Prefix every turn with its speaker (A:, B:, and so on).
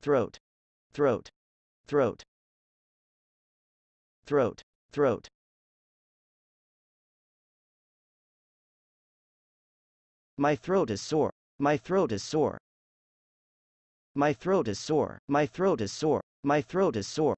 A: throat, throat, throat, throat, throat. My throat is sore. My throat is sore. My throat is sore. My throat is sore. My throat is sore.